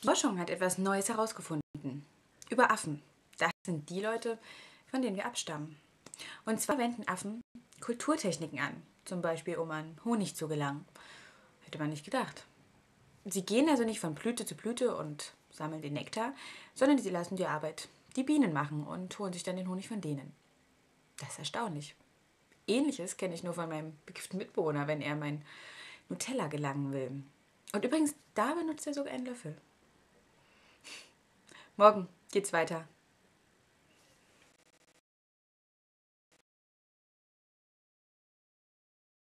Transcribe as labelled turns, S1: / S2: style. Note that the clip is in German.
S1: Die Forschung hat etwas Neues herausgefunden. Über Affen. Das sind die Leute, von denen wir abstammen. Und zwar wenden Affen Kulturtechniken an, zum Beispiel um an Honig zu gelangen. Hätte man nicht gedacht. Sie gehen also nicht von Blüte zu Blüte und sammeln den Nektar, sondern sie lassen die Arbeit die Bienen machen und holen sich dann den Honig von denen. Das ist erstaunlich. Ähnliches kenne ich nur von meinem begifteten Mitbewohner, wenn er mein Nutella gelangen will. Und übrigens, da benutzt er sogar einen Löffel. Morgen geht's weiter